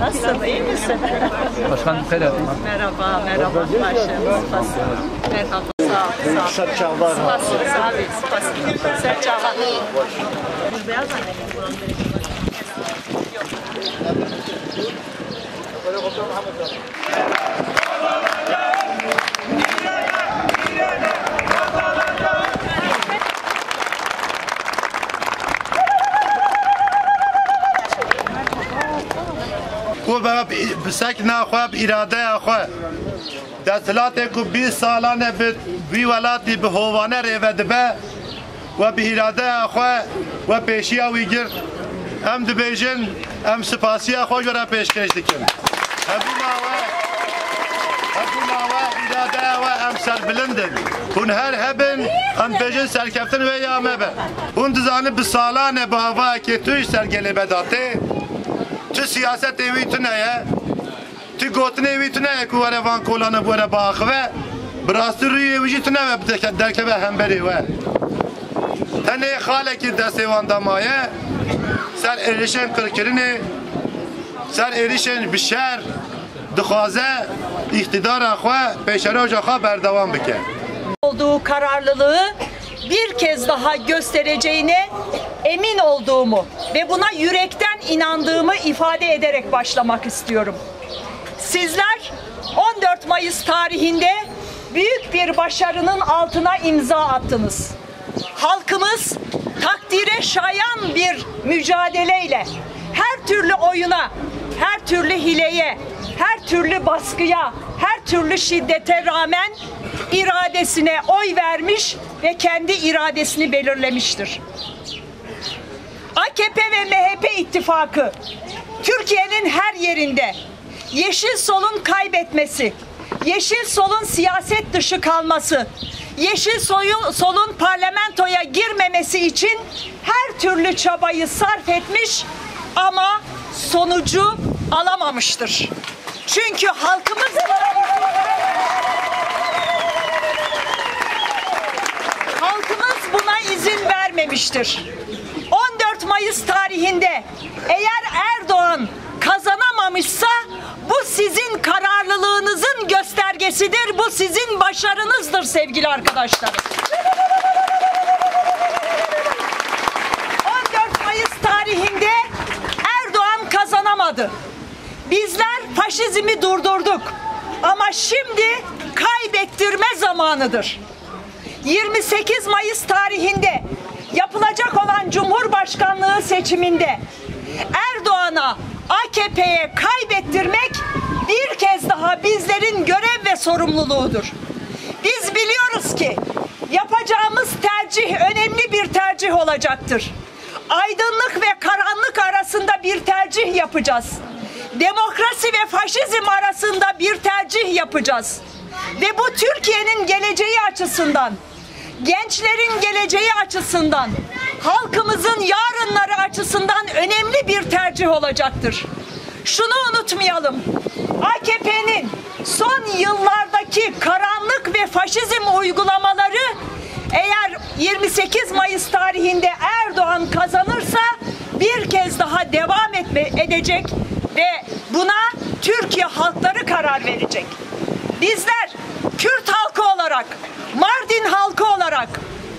Nasılsın? iyi misin? Başkanım dikkat edin. merhaba, merhaba. Başım, spasın. Merhaba. Sağ ol, sağ ol. Serçavlar. Spasın, sağ ol, spasın. Serçava. Beyaz anne. کو به سکن خو به اراده خو دستلات کو 20 سالانه به وی ولاتی به هوانه ریود به و به اراده خو و پیشیا وی گرد ام دبیجن ام سپاسیا خو جرا پیشکش دکم هبو ناوه هبو ناوه اراده و ام سر بلندن هون هر هبن ام بیجن سرکفتن و یامه به هون دزانه به سالانه به هوا که توی سرگلی بداته Çi siyaset evi tüne ye. Çi gotin evi tüne ye ku vere van kolanı bu vere bağıve. Brastı rüyü evi jü tüne ve derke ve hemberi ve. Tene haleki destevan damaye. Sen erişen kırkirini. Sen erişen bişer. Dixwaze iktidara xwe peşeroja xwe berdevam bike. Olduğu kararlılığı bir kez daha göstereceğine emin olduğumu ve buna yürekten inandığımı ifade ederek başlamak istiyorum. Sizler 14 Mayıs tarihinde büyük bir başarının altına imza attınız. Halkımız takdire şayan bir mücadeleyle her türlü oyuna, her türlü hileye, her türlü baskıya, her türlü şiddete rağmen iradesine oy vermiş ve kendi iradesini belirlemiştir. AKP ve MHP ittifakı Türkiye'nin her yerinde Yeşil Sol'un kaybetmesi, Yeşil Sol'un siyaset dışı kalması, Yeşil Sol'un, Sol'un parlamentoya girmemesi için her türlü çabayı sarf etmiş ama sonucu alamamıştır. Çünkü halkımız halkımız buna izin vermemiştir. 14 Mayıs tarihinde eğer Erdoğan kazanamamışsa bu sizin kararlılığınızın göstergesidir. Bu sizin başarınızdır sevgili arkadaşlarım. 14 Mayıs tarihinde Erdoğan kazanamadı. Bizler faşizmi durdurduk. Ama şimdi kaybettirme zamanıdır. 28 Mayıs tarihinde yapılacak olan Cumhurbaşkanlığı seçiminde Erdoğan'a AKP'ye kaybettirmek bir kez daha bizlerin görev ve sorumluluğudur. Biz biliyoruz ki yapacağımız tercih önemli bir tercih olacaktır. Aydınlık ve karanlık arasında bir tercih yapacağız. Demokrasi ve faşizm arasında bir tercih yapacağız. Ve bu Türkiye'nin geleceği açısından gençlerin geleceği açısından, halkımızın yarınları açısından önemli bir tercih olacaktır. Şunu unutmayalım. AKP'nin son yıllardaki karanlık ve faşizm uygulamaları eğer 28 Mayıs tarihinde Erdoğan kazanırsa bir kez daha devam etme, edecek ve buna Türkiye halkları karar verecek. Bizler Kürt halkı olarak, Mardin halkı olarak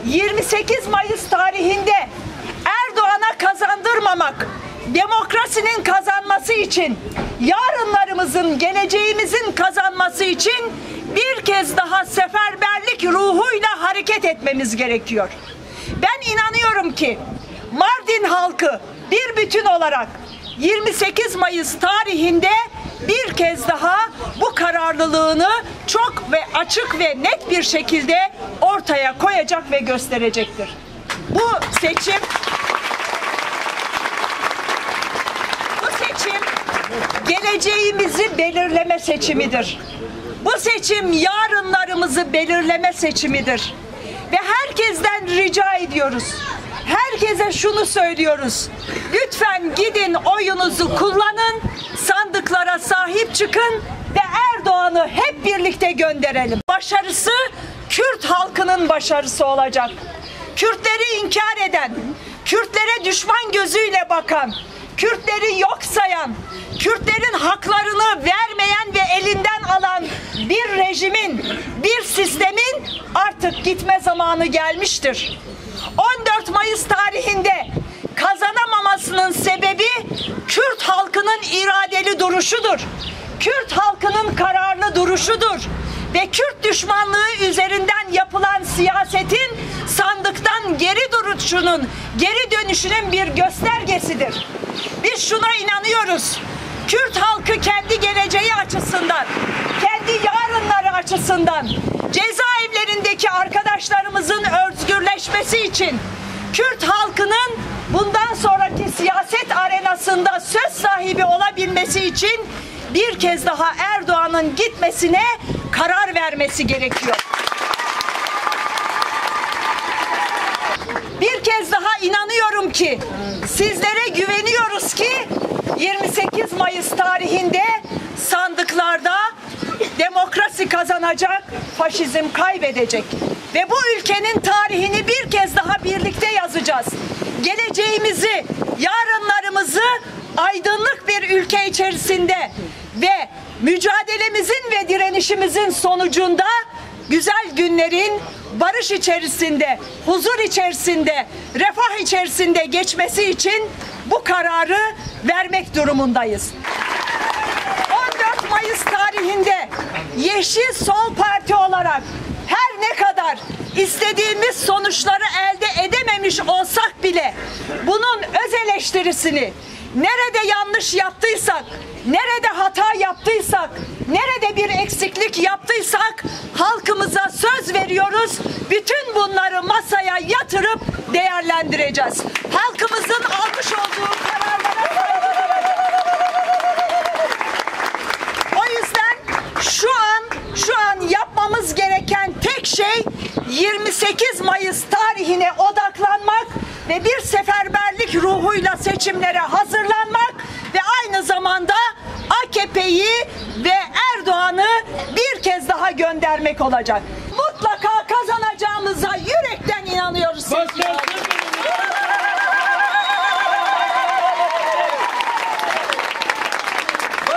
28 Mayıs tarihinde Erdoğan'a kazandırmamak, demokrasinin kazanması için, yarınlarımızın, geleceğimizin kazanması için bir kez daha seferberlik ruhuyla hareket etmemiz gerekiyor. Ben inanıyorum ki Mardin halkı bir bütün olarak 28 Mayıs tarihinde bir kez daha bu kararlılığını çok ve açık ve net bir şekilde ortaya koyacak ve gösterecektir. Bu seçim bu seçim geleceğimizi belirleme seçimidir. Bu seçim yarınlarımızı belirleme seçimidir. Ve herkesten rica ediyoruz. Herkese şunu söylüyoruz. Lütfen gidin oyunuzu kullanın, sandıklara sahip çıkın ve Erdoğan'ı hep birlikte gönderelim. Başarısı Kürt halkının başarısı olacak. Kürtleri inkar eden, Kürtlere düşman gözüyle bakan, Kürtleri yok sayan, Kürtlerin haklarını vermeyen ve elinden alan bir rejimin, bir sistemin artık gitme zamanı gelmiştir. 14 Mayıs tarihinde kazanamamasının sebebi Kürt halkının iradeli duruşudur. Kürt halkının kararlı duruşudur ve Kürt düşmanlığı üzerinden yapılan siyasetin sandıktan geri duruşunun, geri dönüşünün bir göstergesidir. Biz şuna inanıyoruz. Kürt halkı kendi geleceği açısından, kendi yarınları açısından cezaevlerindeki arkadaşlarımızın özgürleşmesi için Kürt halkının bundan sonraki siyaset arenasında söz sahibi olabilmesi için bir kez daha Erdoğan'ın gitmesine karar vermesi gerekiyor. Bir kez daha inanıyorum ki sizlere güveniyoruz ki 28 Mayıs tarihinde sandıklarda demokrasi kazanacak, faşizm kaybedecek. Ve bu ülkenin tarihini bir kez daha birlikte yazacağız. Geleceğimizi, yarınlarımızı aydınlık bir ülke içerisinde ve mücadelemizin ve direnişimizin sonucunda güzel günlerin barış içerisinde, huzur içerisinde, refah içerisinde geçmesi için bu kararı vermek durumundayız. 14 Mayıs tarihinde Yeşil Sol Parti olarak her ne kadar istediğimiz sonuçları elde edememiş olsak bile bunun öz eleştirisini nerede yanlış yaptıysak, nerede hata yaptıysak, nerede bir eksiklik yaptıysak halkımıza söz veriyoruz. Bütün bunları masaya yatırıp değerlendireceğiz. Halkımızın almış olduğu 28 Mayıs tarihine odaklanmak ve bir seferberlik ruhuyla seçimlere hazırlanmak ve aynı zamanda AKP'yi ve Erdoğan'ı bir kez daha göndermek olacak. Mutlaka kazanacağımıza yürekten inanıyoruz. sevgili